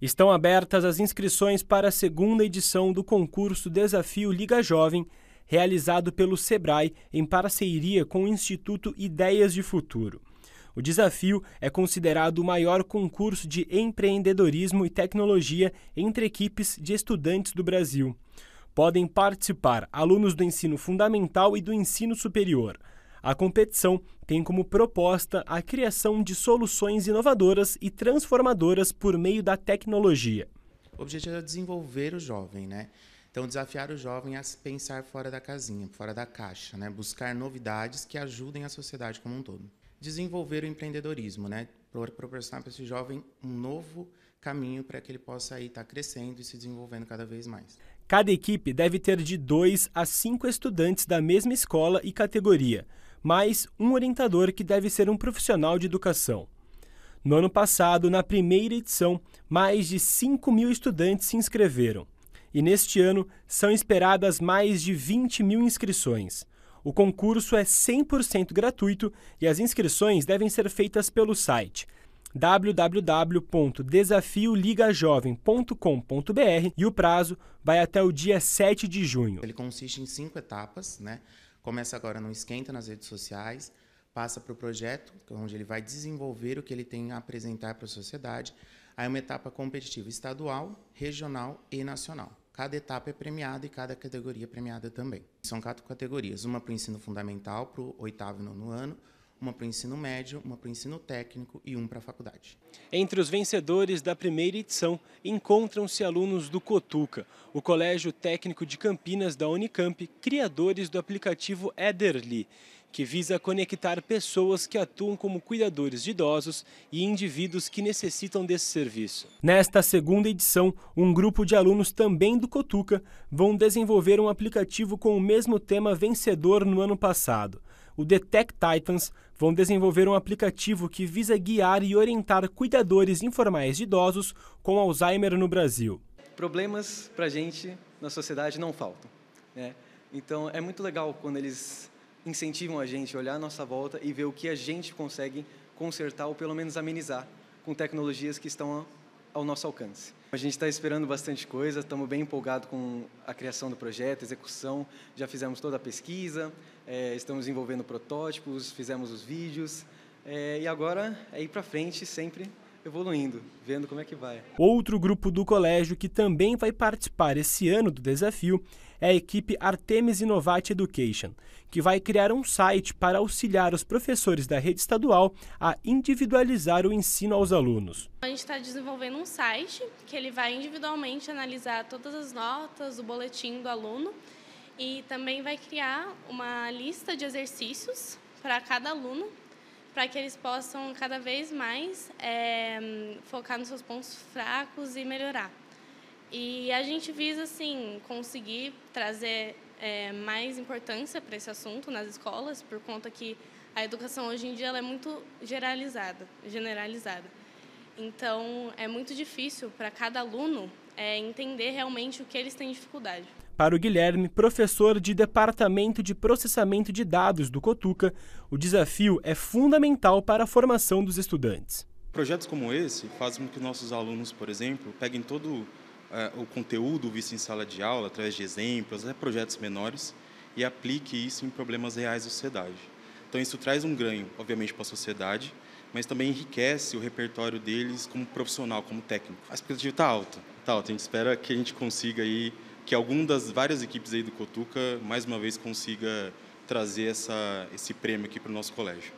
Estão abertas as inscrições para a segunda edição do concurso Desafio Liga Jovem, realizado pelo Sebrae em parceria com o Instituto Ideias de Futuro. O desafio é considerado o maior concurso de empreendedorismo e tecnologia entre equipes de estudantes do Brasil. Podem participar alunos do ensino fundamental e do ensino superior. A competição tem como proposta a criação de soluções inovadoras e transformadoras por meio da tecnologia. O objetivo é desenvolver o jovem, né? Então, desafiar o jovem a pensar fora da casinha, fora da caixa, né? buscar novidades que ajudem a sociedade como um todo. Desenvolver o empreendedorismo, né? proporcionar para esse jovem um novo caminho para que ele possa estar crescendo e se desenvolvendo cada vez mais. Cada equipe deve ter de dois a cinco estudantes da mesma escola e categoria, mais um orientador que deve ser um profissional de educação. No ano passado, na primeira edição, mais de 5 mil estudantes se inscreveram e neste ano são esperadas mais de 20 mil inscrições. O concurso é 100% gratuito e as inscrições devem ser feitas pelo site www.desafioligajovem.com.br e o prazo vai até o dia 7 de junho. Ele consiste em cinco etapas, né? Começa agora no Esquenta nas redes sociais, passa para o projeto, onde ele vai desenvolver o que ele tem a apresentar para a sociedade. Aí uma etapa competitiva estadual, regional e nacional. Cada etapa é premiada e cada categoria é premiada também. São quatro categorias: uma para o ensino fundamental, para o oitavo e nono ano, uma para o ensino médio, uma para o ensino técnico e um para a faculdade. Entre os vencedores da primeira edição encontram-se alunos do Cotuca, o Colégio Técnico de Campinas da Unicamp, criadores do aplicativo Ederly que visa conectar pessoas que atuam como cuidadores de idosos e indivíduos que necessitam desse serviço. Nesta segunda edição, um grupo de alunos também do Cotuca vão desenvolver um aplicativo com o mesmo tema vencedor no ano passado. O Detect Titans vão desenvolver um aplicativo que visa guiar e orientar cuidadores informais de idosos com Alzheimer no Brasil. Problemas para a gente na sociedade não faltam. Né? Então é muito legal quando eles incentivam a gente a olhar a nossa volta e ver o que a gente consegue consertar ou pelo menos amenizar com tecnologias que estão ao nosso alcance. A gente está esperando bastante coisa, estamos bem empolgados com a criação do projeto, execução, já fizemos toda a pesquisa, é, estamos envolvendo protótipos, fizemos os vídeos, é, e agora é ir para frente sempre evoluindo, vendo como é que vai. Outro grupo do colégio que também vai participar esse ano do desafio é a equipe Artemis Innovate Education, que vai criar um site para auxiliar os professores da rede estadual a individualizar o ensino aos alunos. A gente está desenvolvendo um site que ele vai individualmente analisar todas as notas, o boletim do aluno e também vai criar uma lista de exercícios para cada aluno para que eles possam cada vez mais é, focar nos seus pontos fracos e melhorar. E a gente visa, assim, conseguir trazer é, mais importância para esse assunto nas escolas, por conta que a educação hoje em dia ela é muito generalizada, generalizada. Então, é muito difícil para cada aluno é, entender realmente o que eles têm dificuldade. Para o Guilherme, professor de Departamento de Processamento de Dados do Cotuca, o desafio é fundamental para a formação dos estudantes. Projetos como esse fazem com que nossos alunos, por exemplo, peguem todo é, o conteúdo visto em sala de aula, através de exemplos, até projetos menores, e aplique isso em problemas reais da sociedade. Então, isso traz um ganho, obviamente, para a sociedade, mas também enriquece o repertório deles como profissional, como técnico. A expectativa está alta, está alta. A gente espera que a gente consiga aí que alguma das várias equipes aí do Cotuca mais uma vez consiga trazer essa, esse prêmio aqui para o nosso colégio.